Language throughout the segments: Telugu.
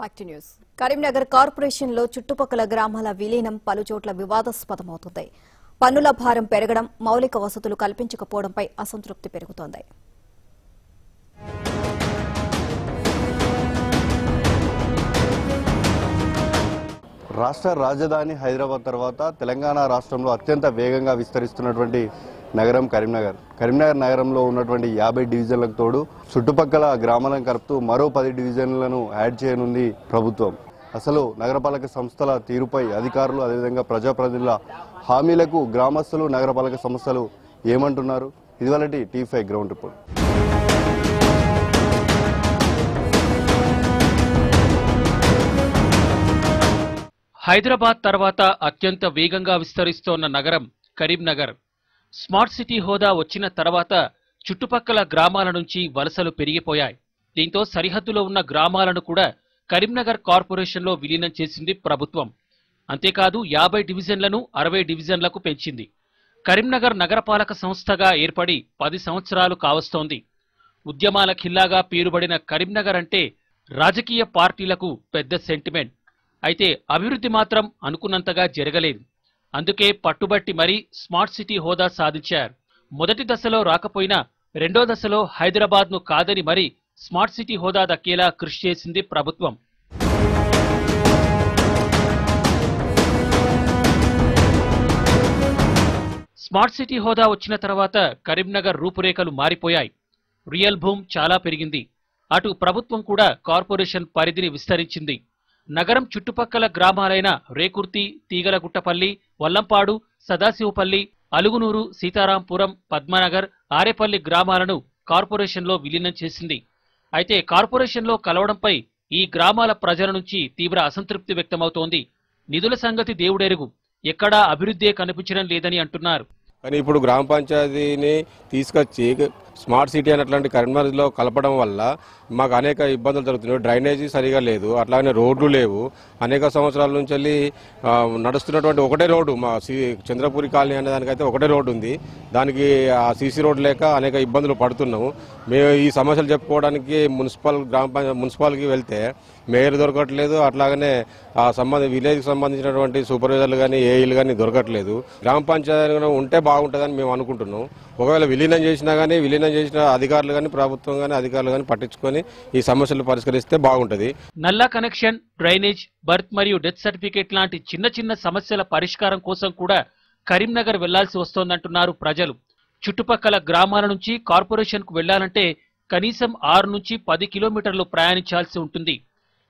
న్యూస్ కరీంనగర్ కార్పొరేషన్లో చుట్టుపక్కల గ్రామాల విలీనం పలుచోట్ల వివాదాస్పదమవుతుంది. పన్నుల భారం పెరగడం మౌలిక వసతులు కల్పించకపోవడంపై అసంతృప్తి పెరుగుతోంది. రాష్ట్ర రాజధాని హైదరాబాద్ తర్వాత తెలంగాణ రాష్ట్రంలో అత్యంత వేగంగా విస్తరిస్తున్నటువంటి నగరం కరీంనగర్. కరీంనగర్ నగరంలో ఉన్నటువంటి యాభై డివిజన్లకు తోడు చుట్టుపక్కల గ్రామాలను కలుపుతూ మరో పది డివిజన్లను యాడ్ చేయనుంది ప్రభుత్వం. అసలు నగరపాలక సంస్థల తీరుపై అధికారులు అదేవిధంగా ప్రజాప్రతినిధుల హామీలకు గ్రామస్తులు నగరపాలక సంస్థలు ఏమంటున్నారు? ఇదివలటి T five ground report. Hyderabad తర్వాత అత్యంత వేగంగా విస్తరిస్తోన్న నగరం కరీంనగర్. స్మార్ట్ సిటీ హోదా వచ్చిన తర్వాత చుట్టుపక్కల గ్రామాల నుంచి వలసలు పెరిగిపోయాయి. దీంతో సరిహద్దులో ఉన్న గ్రామాలను కూడా కరీంనగర్ కార్పొరేషన్లో విలీనం చేసింది ప్రభుత్వం. అంతేకాదు యాభై డివిజన్లను అరవై డివిజన్లకు పెంచింది. కరీంనగర్ నగరపాలక సంస్థగా ఏర్పడి పది సంవత్సరాలు కావస్తోంది. ఉద్యమాల ఖిల్లాగా పేరుబడిన కరీంనగర్ అంటే రాజకీయ పార్టీలకు పెద్ద సెంటిమెంట్. అయితే అభివృద్ధి మాత్రం అనుకున్నంతగా జరగలేదు. అందుకే పట్టుబట్టి మరీ స్మార్ట్ సిటీ హోదా సాధించారు. మొదటి దశలో రాకపోయినా రెండో దశలో హైదరాబాద్ను కాదని మరీ స్మార్ట్ సిటీ హోదా దక్కేలా కృషి చేసింది ప్రభుత్వం. స్మార్ట్ సిటీ హోదా వచ్చిన తర్వాత కరీంనగర్ రూపురేఖలు మారిపోయాయి. రియల్ భూమ్ చాలా పెరిగింది. అటు ప్రభుత్వం కూడా కార్పొరేషన్ పరిధిని విస్తరించింది. నగరం చుట్టుపక్కల గ్రామాలైన రేకుర్తి తీగలగుట్టపల్లి వల్లంపాడు సదాశివపల్లి అలుగునూరు సీతారాంపురం పద్మనగర్ ఆరేపల్లి గ్రామాలను కార్పొరేషన్లో విలీనం చేసింది. అయితే కార్పొరేషన్లో కలవడంపై ఈ గ్రామాల ప్రజల నుంచి తీవ్ర అసంతృప్తి వ్యక్తమవుతోంది. నిధుల సంగతి దేవుడెరుగు. ఎక్కడా అభివృద్ధే కనిపించడం లేదని అంటున్నారు. కానీ ఇప్పుడు గ్రామ పంచాయతీని తీసుకొచ్చి స్మార్ట్ సిటీ అనేటువంటి కరీంనగర్లో కలపడం వల్ల మాకు అనేక ఇబ్బందులు జరుగుతున్నాయి. డ్రైనేజీ సరిగా లేదు. అట్లానే రోడ్లు లేవు. అనేక సంవత్సరాల నుంచి వెళ్ళి నడుస్తున్నటువంటి ఒకటే రోడ్డు మా సి చంద్రపూరి కాలనీ అనే దానికైతే ఒకటే రోడ్డు ఉంది. దానికి ఆ సీసీ రోడ్డు లేక అనేక ఇబ్బందులు పడుతున్నాము. మేము ఈ సమస్యలు చెప్పుకోవడానికి మున్సిపల్ గ్రామ పంచాయతీ మున్సిపాల్కి వెళ్తే మేయర్ దొరకట్లేదు. అట్లాగనే ఆ సంబంధ విలేజ్కి సంబంధించినటువంటి సూపర్వైజర్లు కానీ ఏఈలు కానీ దొరకట్లేదు. గ్రామ పంచాయతీ ఉంటే బాగుంటుందని మేము అనుకుంటున్నాం. ఒకవేళ విలీనం చేసినా కానీ విలీనం చేసిన అధికారులు కానీ ప్రభుత్వం కానీ అధికారులు కానీ పట్టించుకొని ఈ సమస్యలు పరిష్కరిస్తే బాగుంటుంది. నల్లా కనెక్షన్ డ్రైనేజ్ బర్త్ మరియు డెత్ సర్టిఫికేట్ లాంటి చిన్న చిన్న సమస్యల పరిష్కారం కోసం కూడా కరీంనగర్ వెళ్ళాల్సి వస్తోందంటున్నారు ప్రజలు. చుట్టుపక్కల గ్రామాల నుంచి కార్పొరేషన్కు వెళ్ళాలంటే కనీసం ఆరు నుంచి పది కిలోమీటర్లు ప్రయాణించాల్సి ఉంటుంది.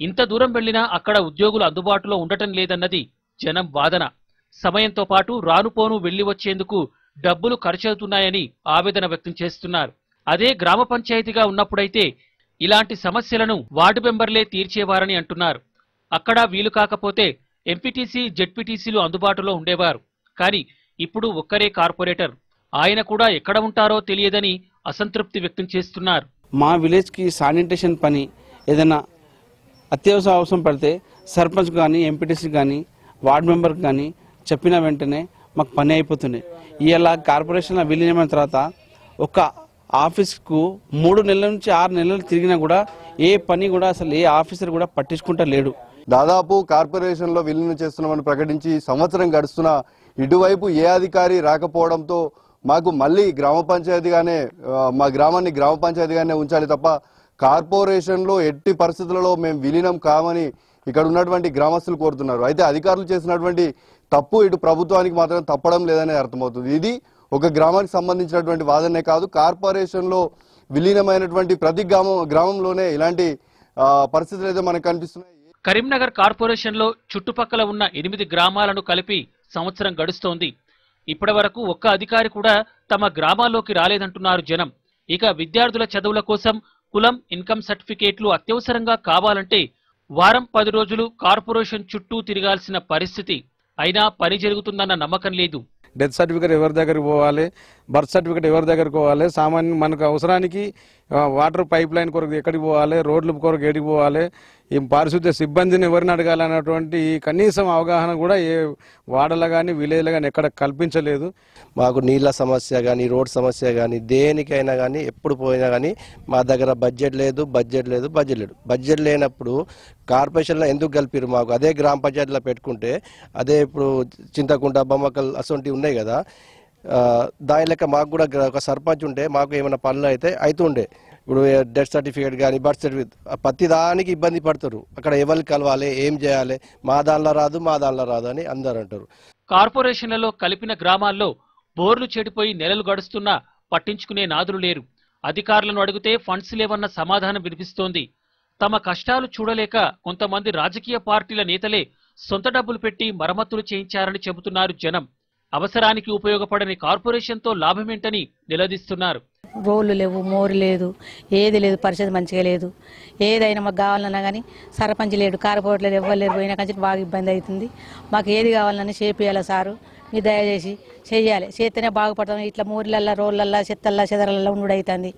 ఇంత దూరం వెళ్ళినా అక్కడ ఉద్యోగులు అందుబాటులో ఉండటం లేదన్నది జనం వాదన. సమయంతో పాటు రానుపోను వెళ్ళి వచ్చేందుకు డబ్బులు ఖర్చవుతున్నాయని ఆవేదన వ్యక్తం చేస్తున్నారు. అదే గ్రామ పంచాయతీగా ఉన్నప్పుడైతే ఇలాంటి సమస్యలను వార్డు మెంబర్లే తీర్చేవారని అంటున్నారు. అక్కడ వీలు కాకపోతే ఎంపీటీసీ జెడ్పీటీసీలు అందుబాటులో ఉండేవారు. కానీ ఇప్పుడు ఒక్కరే కార్పొరేటర్. ఆయన కూడా ఎక్కడ ఉంటారో తెలియదని అసంతృప్తి వ్యక్తం చేస్తున్నారు. మా విలేజ్కి శానిటేషన్ పని ఏదైనా అత్యవసర అవసరం పడితే సర్పంచ్ కానీ ఎంపీటీసీ కానీ వార్డ్ మెంబర్ కానీ చెప్పిన వెంటనే మాకు పని అయిపోతుంది ఇలా కార్పొరేషన్లో విలీనమైన తర్వాత ఒక ఆఫీస్కు మూడు నెలల నుంచి ఆరు నెలలు తిరిగినా కూడా ఏ పని కూడా అసలు ఏ ఆఫీసర్ కూడా పట్టించుకుంటా లేడు. దాదాపు కార్పొరేషన్లో విలీనం చేస్తున్నామని ప్రకటించి సంవత్సరం గడుస్తున్న ఇటువైపు ఏ అధికారి రాకపోవడంతో మాకు మళ్ళీ గ్రామ పంచాయతీగానే మా గ్రామాన్ని గ్రామ పంచాయతీగానే ఉంచాలి తప్ప కార్పొరేషన్లో ఎట్టి పరిస్థితులలో మేము విలీనం కామని ఇక్కడ ఉన్నటువంటి గ్రామస్తులు కోరుతున్నారు. అయితే అధికారులు చేసినటువంటి తప్పు ఇటు ప్రభుత్వానికి మాత్రం తప్పడం లేదని అర్థమవుతుంది. ఇది ఒక గ్రామానికి సంబంధించినటువంటి వాదనే కాదు. కార్పొరేషన్లో విలీనమైనటువంటి ప్రతి గ్రామం గ్రామంలోనే ఇలాంటి పరిస్థితులు అయితే మనకు కనిపిస్తున్నాయి. కరీంనగర్ కార్పొరేషన్లో చుట్టుపక్కల ఉన్న ఎనిమిది గ్రామాలను కలిపి సంవత్సరం గడుస్తోంది. ఇప్పటి వరకు ఒక్క అధికారి కూడా తమ గ్రామాల్లోకి రాలేదంటున్నారు జనం. ఇక విద్యార్థుల చదువుల కోసం కులం ఇన్కమ్ సర్టిఫికేట్లు అత్యవసరంగా కావాలంటే వారం పది రోజులు కార్పొరేషన్ చుట్టూ తిరగాల్సిన పరిస్థితి. అయినా పని జరుగుతుందన్న నమ్మకం లేదు. డెత్ సర్టిఫికేట్ ఎవరి దగ్గరికి పోవాలి? బర్త్ సర్టిఫికేట్ ఎవరి దగ్గరకు పోవాలి? సామాన్య మనకు అవసరానికి వాటర్ పైప్ లైన్ కొరకు ఎక్కడికి పోవాలి? రోడ్ల కొరకు ఎక్కడికి పోవాలి? ఈ పారిశుద్ధ్య సిబ్బందిని ఎవరిని అడగాలన్నటువంటి కనీసం అవగాహన కూడా ఏ వాడలో కానీ విలేజ్లో కానీ ఎక్కడ కల్పించలేదు. మాకు నీళ్ళ సమస్య కానీ రోడ్ సమస్య కానీ దేనికైనా కానీ ఎప్పుడు పోయినా కానీ మా దగ్గర బడ్జెట్ లేదు బడ్జెట్ లేదు బడ్జెట్ లేదు. బడ్జెట్ లేనప్పుడు కార్పొరేషన్లో ఎందుకు కలిపిరు మాకు? అదే గ్రామ పంచాయతీలో పెట్టుకుంటే అదే ఇప్పుడు చింతకుంట బొమ్మకల్ అసొంటివి ఉన్నాయి కదా. దాని లెక్క మాకు కూడా ఒక సర్పంచ్ ఉంటే మాకు ఏమైనా పనులు అయితే అవుతుండే ఇప్పుడు డెత్ సర్టిఫికేట్ కానీ బర్త్ సర్టిఫికేట్ ప్రతి దానికి ఇబ్బంది పడతారు. అక్కడ ఎవరికి కలవాలి ఏం చేయాలి మా దానిలో రాదు మా దానిలో రాదు అని అందరు అంటారు. కార్పొరేషన్లలో కలిపిన గ్రామాల్లో బోర్లు చెడిపోయి నెలలు గడుస్తున్నా పట్టించుకునే నాదులు లేరు. అధికారులను అడిగితే ఫండ్స్ లేవన్న సమాధానం వినిపిస్తోంది. తమ కష్టాలు చూడలేక కొంతమంది రాజకీయ పార్టీల నేతలే సొంత డబ్బులు పెట్టి మరమ్మతులు చేయించారని చెబుతున్నారు జనం. అవసరానికి ఉపయోగపడని కార్పొరేషన్తో లాభమేంటని నిలదీస్తున్నారు. రోడ్లు లేవు మోరు లేదు ఏది లేదు పరిస్థితి మంచిగా లేదు. ఏదైనా మాకు కావాలన్నా కానీ సర్పంచ్ లేడు కార్పొరేట్ లేదు ఎవ్వరు లేరు పోయినా కానీ బాగా ఇబ్బంది అవుతుంది. మాకు ఏది కావాలన్నా చేపియాలి సారు? మీరు దయచేసి చేయాలి చేస్తేనే బాగుపడతాం. ఇట్లా మూరిలల్లా రోడ్లల్లా చెత్తల్లా చెదరల్లా ఉండు అవుతుంది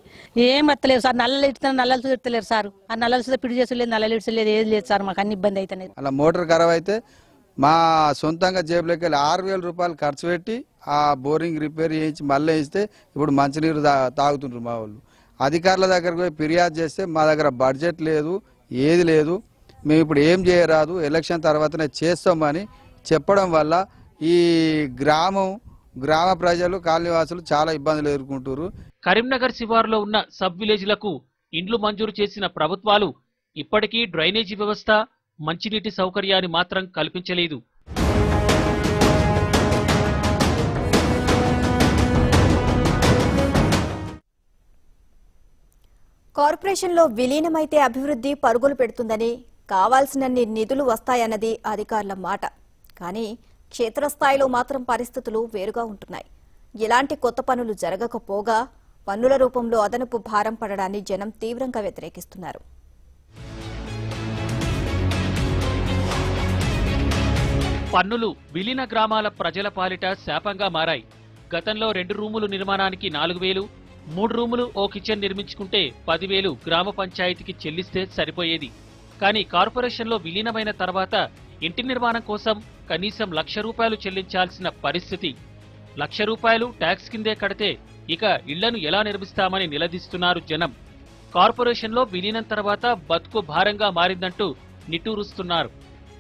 ఏం వస్తలేదు సార్. నల్లలు ఇస్తున్నారు నల్లలు చూడలేరు సార్. ఆ నల్లలు చూస్తే పిడి చేసలేదు నల్లలు ఇడ్చలేదు ఏది లేదు సార్. మాకు అన్ని ఇబ్బంది అవుతున్నాయి. అలా మోటార్ ఖరాబ్ అయితే మా సొంతంగా జేబులోకి వెళ్ళి ఆరు వేల రూపాయలు ఖర్చు పెట్టి ఆ బోరింగ్ రిపేర్ చేయించి మళ్ళీ ఇస్తే ఇప్పుడు మంచినీరు తా తాగుతుండ్రు మా వాళ్ళు. అధికారుల దగ్గరకు పోయి ఫిర్యాదు చేస్తే మా దగ్గర బడ్జెట్ లేదు ఏది లేదు. మేము ఇప్పుడు ఏం చేయరాదు ఎలక్షన్ తర్వాతనే చేస్తామని చెప్పడం వల్ల ఈ గ్రామం గ్రామ ప్రజలు కాలనీవాసులు చాలా ఇబ్బందులు ఎదుర్కొంటారు కరీంనగర్ శివారులో ఉన్న సబ్ విలేజ్లకు ఇండ్లు మంజూరు చేసిన ప్రభుత్వాలు ఇప్పటికీ డ్రైనేజీ వ్యవస్థ మంచినీటి సౌకర్యాన్ని మాత్రం కల్పించలేదు. కార్పొరేషన్లో విలీనమైతే అభివృద్ధి పరుగులు పెడుతుందని కావాల్సినన్ని నిధులు వస్తాయన్నది అధికారుల మాట. కానీ క్షేత్రస్థాయిలో మాత్రం పరిస్థితులు వేరుగా ఉంటున్నాయి. ఇలాంటి కొత్త పనులు జరగకపోగా పన్నుల రూపంలో అదనపు భారం పడడాన్ని జనం తీవ్రంగా వ్యతిరేకిస్తున్నారు. పన్నులు విలీన గ్రామాల ప్రజల పాలిట శాపంగా మారాయి. గతంలో రెండు రూములు నిర్మాణానికి నాలుగు వేలు మూడు రూములు ఓ కిచెన్ నిర్మించుకుంటే పదివేలు గ్రామ పంచాయతీకి చెల్లిస్తే సరిపోయేది. కానీ కార్పొరేషన్లో విలీనమైన తర్వాత ఇంటి నిర్మాణం కోసం కనీసం లక్ష రూపాయలు చెల్లించాల్సిన పరిస్థితి. లక్ష రూపాయలు ట్యాక్స్ కిందే కడితే ఇక ఇళ్ళను ఎలా నిర్మిస్తామని నిలదీస్తున్నారు జనం. కార్పొరేషన్లో విలీనం తర్వాత బతుకు భారంగా మారిందంటూ నిట్టూరుస్తున్నారు.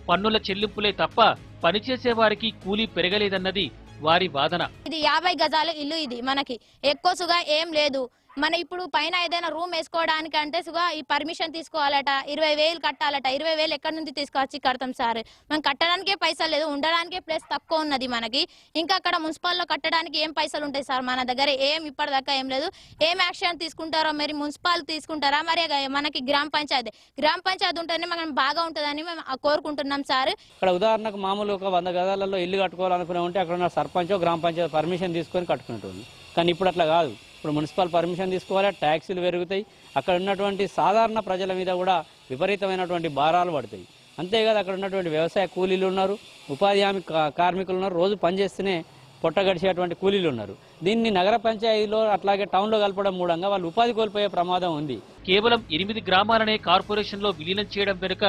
పన్నుల చెల్లింపులే తప్ప పనిచేసే వారికి కూలీ పెరగలేదన్నది వారి వాదన. ఇది యాభై గజాల ఇల్లు ఇది మనకి. ఎక్కువ సుగా ఏం లేదు. మన ఇప్పుడు పైన ఏదైనా రూమ్ వేసుకోవడానికి అంటే సుగా ఈ పర్మిషన్ తీసుకోవాలట ఇరవై వేలు కట్టాలట ఇరవై వేలు ఎక్కడి నుంచి తీసుకొచ్చి కడతాం సార్? మనం కట్టడానికే పైసలు లేదు ఉండడానికే ప్లేస్ తక్కువ ఉన్నది మనకి. ఇంకా అక్కడ మున్సిపల్లో కట్టడానికి ఏం పైసలు ఉంటాయి సార్? మన దగ్గర ఏం ఇప్పటిదాకా ఏం లేదు. ఏం యాక్షన్ తీసుకుంటారో మరి మున్సిపాల్ తీసుకుంటారా? మరి మనకి గ్రామ పంచాయతీ గ్రామ పంచాయతీ ఉంటేనే మనం బాగా ఉంటుందని మేము కోరుకుంటున్నాం సార్. ఇక్కడ ఉదాహరణకు మామూలు ఒక వంద గదాలలో ఇల్లు కట్టుకోవాలనుకునే ఉంటే అక్కడ ఉన్న సర్పంచ్ గ్రామ పంచాయతీ పర్మిషన్ తీసుకొని కట్టుకుంటుంది కానీ ఇప్పుడు అట్లా కాదు. ఇప్పుడు మున్సిపల్ పర్మిషన్ తీసుకోవాలి ట్యాక్సీలు పెరుగుతాయి. అక్కడ ఉన్నటువంటి సాధారణ ప్రజల మీద కూడా విపరీతమైనటువంటి భారాలు పడతాయి. అంతేకాదు అక్కడ ఉన్నటువంటి వ్యవసాయ కూలీలు ఉన్నారు ఉపాధి హామీ కార్మికులు ఉన్నారు రోజు పనిచేస్తూనే పొట్ట గడిచేటువంటి కూలీలు ఉన్నారు. దీన్ని నగర పంచాయతీలో అట్లాగే టౌన్లో కలపడం మూలంగా వాళ్ళు ఉపాధి కోల్పోయే ప్రమాదం ఉంది. కేవలం ఎనిమిది గ్రామాలనే కార్పొరేషన్లో విలీనం చేయడం వెనుక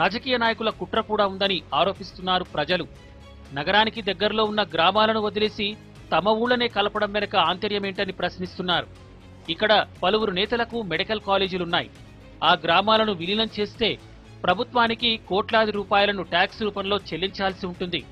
రాజకీయ నాయకుల కుట్ర కూడా ఉందని ఆరోపిస్తున్నారు ప్రజలు. నగరానికి దగ్గరలో ఉన్న గ్రామాలను వదిలేసి తమ ఊళ్ళనే కలపడం వెనుక ఆంతర్యమేంటని ప్రశ్నిస్తున్నారు. ఇక్కడ పలువురు నేతలకు మెడికల్ కాలేజీలున్నాయి. ఆ గ్రామాలను విలీనం చేస్తే ప్రభుత్వానికి కోట్లాది రూపాయలను ట్యాక్స్ రూపంలో చెల్లించాల్సి ఉంటుంది.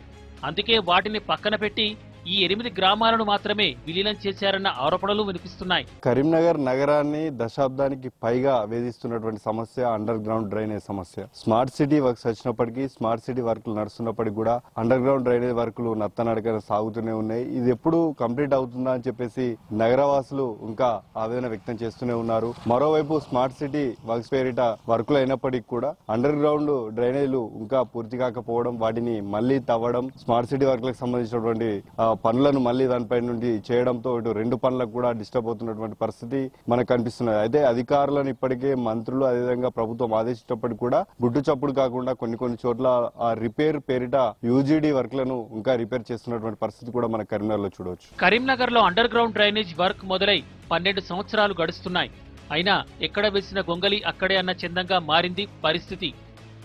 అందుకే వాటిని పక్కన పెట్టి ఈ ఎనిమిది గ్రామాలను మాత్రమే విలీనం చేశారన్న ఆరోపణలు వినిపిస్తున్నాయి. కరీంనగర్ నగరాన్ని దశాబ్దానికి పైగా వేధిస్తున్నటువంటి సమస్య అండర్ గ్రౌండ్ డ్రైనేజ్ సమస్య. స్మార్ట్ సిటీ వర్క్స్ వచ్చినప్పటికీ స్మార్ట్ సిటీ వర్క్లు నడుస్తున్నప్పటికీ కూడా అండర్ గ్రౌండ్ డ్రైనేజ్ వర్క్లు నత్తనడకన సాగుతూనే ఉన్నాయి. ఇది ఎప్పుడు కంప్లీట్ అవుతుందా అని చెప్పేసి నగరవాసులు ఇంకా ఆవేదన వ్యక్తం చేస్తూనే ఉన్నారు. మరోవైపు స్మార్ట్ సిటీ వర్క్స్ పేరిట వర్కులు అయినప్పటికీ కూడా అండర్ గ్రౌండ్ డ్రైనేజ్లు ఇంకా పూర్తి కాకపోవడం వాటిని మళ్ళీ తవ్వడం స్మార్ట్ సిటీ వర్క్లకు సంబంధించినటువంటి పనులను మళ్ళీ దానిపై నుండి చేయడంతో ఇటు రెండు పనులకు కూడా డిస్టర్బ్ అవుతున్నటువంటి పరిస్థితి మనకు కనిపిస్తున్నది. అయితే అధికారులను ఇప్పటికే మంత్రులు అదేవిధంగా ప్రభుత్వం ఆదేశించినప్పటికీ కూడా గుడ్డు చప్పుడు కాకుండా కొన్ని కొన్ని చోట్ల ఆ రిపేర్ పేరిట యూజీడీ వర్క్లను ఇంకా రిపేర్ చేస్తున్నటువంటి పరిస్థితి కూడా మన కరీంనగర్లో చూడవచ్చు. కరీంనగర్లో అండర్ గ్రౌండ్ డ్రైనేజ్ వర్క్ మొదలై పన్నెండు సంవత్సరాలు గడుస్తున్నాయి. అయినా ఎక్కడ వేసిన గొంగలి అక్కడే అన్న చందంగా మారింది పరిస్థితి.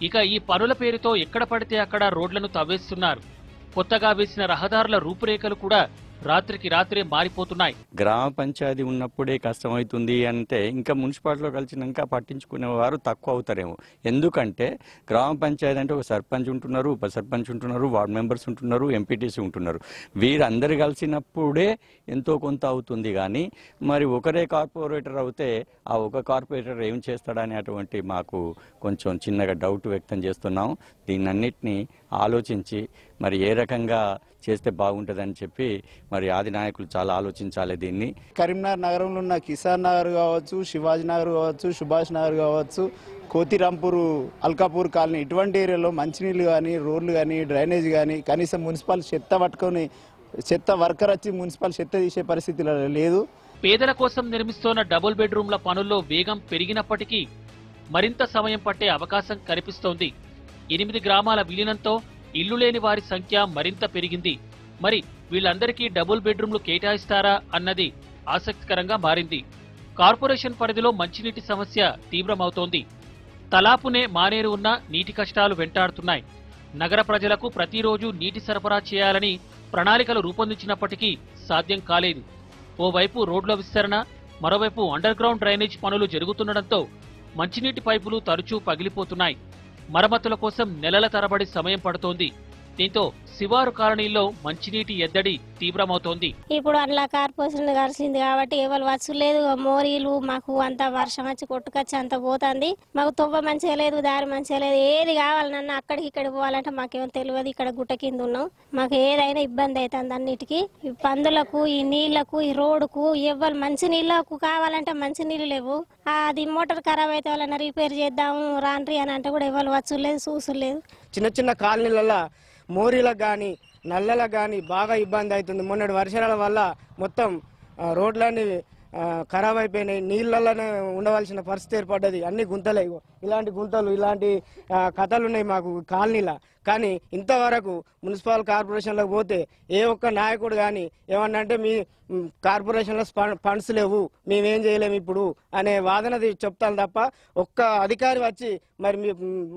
ఇక ఈ పనుల పేరుతో ఎక్కడ పడితే అక్కడ రోడ్లను తవ్వేస్తున్నారు. కొత్తగా వేసిన రహదారుల రూపురేఖలు కూడా రాత్రికి రాత్రే మారిపోతున్నాయి. గ్రామ పంచాయతీ ఉన్నప్పుడే కష్టమవుతుంది అంటే ఇంకా మున్సిపాలిటీలో కలిసినాక పట్టించుకునే వారు తక్కువ అవుతారేమో. ఎందుకంటే గ్రామ పంచాయతీ అంటే ఒక సర్పంచ్ ఉంటున్నారు ఉప సర్పంచ్ ఉంటున్నారు వార్డ్ మెంబర్స్ ఉంటున్నారు ఎంపీటీసీ ఉంటున్నారు. వీరందరు కలిసినప్పుడే ఎంతో కొంత అవుతుంది కానీ మరి ఒకరే కార్పొరేటర్ అవుతే ఆ ఒక కార్పొరేటర్ ఏం చేస్తాడనేటువంటి మాకు కొంచెం చిన్నగా డౌట్ వ్యక్తం చేస్తున్నాం. దీన్నన్నిటినీ ఆలోచించి మరి ఏ రకంగా చేస్తే బాగుంటుందని చెప్పి మరి ఆది నాయకులు చాలా ఆలోచించాలి దీన్ని. కరీంనగర్ నగరంలో ఉన్న కిసాన్ నగర్ కావచ్చు శివాజీ నగర్ కావచ్చు సుభాష్ నగర్ కావచ్చు కోతిరాంపూర్ అల్కాపూర్ కాలనీ ఇటువంటి ఏరియాలో మంచినీళ్ళు కానీ రోడ్లు కానీ డ్రైనేజ్ కానీ కనీసం మున్సిపల్ చెత్త పట్టుకొని చెత్త వర్కర్ వచ్చి మున్సిపల్ చెత్త తీసే పరిస్థితి లేదు. పేదల కోసం నిర్మిస్తోన్న డబుల్ బెడ్రూమ్ల పనుల్లో వేగం పెరిగినప్పటికీ మరింత సమయం పట్టే అవకాశం కనిపిస్తోంది. ఎనిమిది గ్రామాల విలీనంతో ఇల్లు లేని వారి సంఖ్య మరింత పెరిగింది. మరి వీళ్ళందరికీ డబుల్ బెడ్రూమ్లు కేటాయిస్తారా అన్నది ఆసక్తికరంగా మారింది. కార్పొరేషన్ పరిధిలో మంచినీటి సమస్య తీవ్రమవుతోంది. తలాపునే మానేరు ఉన్న నీటి కష్టాలు వెంటాడుతున్నాయి. నగర ప్రజలకు ప్రతిరోజు నీటి సరఫరా చేయాలని ప్రణాళికలు రూపొందించినప్పటికీ సాధ్యం కాలేదు. ఓవైపు రోడ్ల విస్తరణ మరోవైపు అండర్ గ్రౌండ్ డ్రైనేజ్ పనులు జరుగుతుండటంతో మంచినీటి పైపులు తరచూ పగిలిపోతున్నాయి. మరమ్మతుల కోసం నెలల తరబడి సమయం పడుతోంది. దీంతో శివారు కాలనీల్లో మంచినీటి ఎద్దడి తీవ్రమవుతోంది. ఇప్పుడు అట్లా కార్పొరేషన్ కలిసింది కాబట్టి ఎవరు వచ్చు లేదు మోరీలు మాకు అంత వర్షం వచ్చి కొట్టుకొచ్చి అంత పోతుంది. మాకు తొవ్వ మంచిగా లేదు దారి మంచిగా లేదు. ఏది కావాలన్నా అక్కడికి ఇక్కడ పోవాలంటే మాకేమో తెలియదు. ఇక్కడ గుట్ట కింద ఉన్నాం. మాకు ఏదైనా ఇబ్బంది అవుతుంది అన్నిటికీ. ఈ పందులకు ఈ నీళ్ళకు ఈ రోడ్డుకు ఎవరు మంచి నీళ్ళకు కావాలంటే మంచి నీళ్ళు లేవు. అది మోటార్ ఖరాబ్ అయితే వాళ్ళని రిపేర్ చేద్దాము రాండ్రి అని అంటే కూడా ఎవరు వచ్చు లేదు చూసు లేదు చిన్న చిన్న కాలనీలలో మోరీలకు కానీ నల్లలకు కానీ బాగా ఇబ్బంది అవుతుంది మొన్నటి వర్షాల వల్ల మొత్తం రోడ్లన్నీ ఖరాబ్ అయిపోయినాయి. నీళ్ళలోనే ఉండవలసిన పరిస్థితి ఏర్పడ్డది. అన్ని గుంతలే. ఇలాంటి గుంతలు ఇలాంటి కథలు ఉన్నాయి మాకు కాలనీల. కానీ ఇంతవరకు మున్సిపల్ కార్పొరేషన్లోకి పోతే ఏ ఒక్క నాయకుడు కానీ ఏమన్నా అంటే మీ కార్పొరేషన్లో ఫండ్స్ లేవు. మేమేం చేయలేము ఇప్పుడు అనే వాదన చెప్తాను తప్ప ఒక్క అధికారి వచ్చి మరి మీ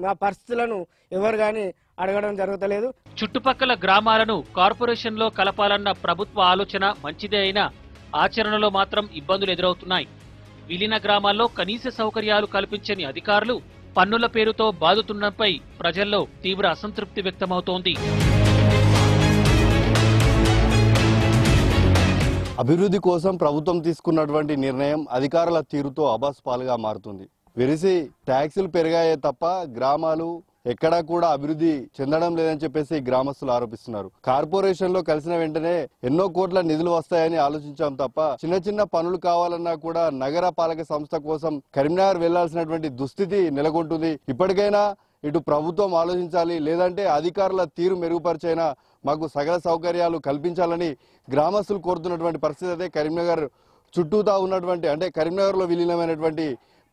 మా పరిస్థితులను ఎవరు కానీ అడగడం జరుగుతలేదు. చుట్టుపక్కల గ్రామాలను కార్పొరేషన్లో కలపాలన్న ప్రభుత్వ ఆలోచన మంచిదే అయినా ఆచరణలో మాత్రం ఇబ్బందులు ఎదురవుతున్నాయి. విలీన గ్రామాల్లో కనీస సౌకర్యాలు కల్పించని అధికారులు పన్నుల పేరుతో బాదుతుండడంపై ప్రజల్లో తీవ్ర అసంతృప్తి వ్యక్తమవుతోంది. అభివృద్ధి కోసం ప్రభుత్వం తీసుకున్నటువంటి నిర్ణయం అధికారుల తీరుతో అబాస్పాలుగా మారుతుంది. వెరిసి ట్యాక్సులు పెరిగాయే తప్ప గ్రామాలు ఎక్కడా కూడా అభివృద్ధి చెందడం లేదని చెప్పేసి గ్రామస్తులు ఆరోపిస్తున్నారు. కార్పొరేషన్లో కలిసిన వెంటనే ఎన్నో కోట్ల నిధులు వస్తాయని ఆలోచించాం తప్ప చిన్న చిన్న పనులు కావాలన్నా కూడా నగర పాలక సంస్థ కోసం కరీంనగర్ వెళ్ళాల్సినటువంటి దుస్థితి నెలకొంటుంది. ఇప్పటికైనా ఇటు ప్రభుత్వం ఆలోచించాలి లేదంటే అధికారుల తీరు మెరుగుపరిచైనా మాకు సకల సౌకర్యాలు కల్పించాలని గ్రామస్తులు కోరుతున్నటువంటి పరిస్థితి అయితే కరీంనగర్ చుట్టూతా ఉన్నటువంటి అంటే కరీంనగర్లో విలీనమైనటువంటి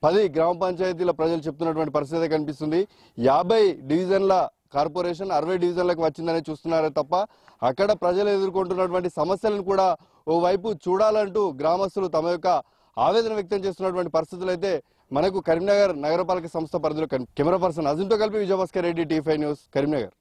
పది గ్రామ పంచాయతీల ప్రజలు చెప్తున్నటువంటి పరిస్థితి కనిపిస్తుంది. యాభై డివిజన్ల కార్పొరేషన్ అరవై డివిజన్లకు వచ్చిందని చూస్తున్నారే తప్ప అక్కడ ప్రజలు ఎదుర్కొంటున్నటువంటి సమస్యలను కూడా ఓవైపు చూడాలంటూ గ్రామస్తులు తమ యొక్క ఆవేదన వ్యక్తం చేస్తున్నటువంటి పరిస్థితులు అయితే మనకు కరీంనగర్ నగరపాలక సంస్థ పరిధిలో కెమెరా పర్సన్ అజింతో కలిపి Vijayabhaskar Reddy T five news Karimnagar.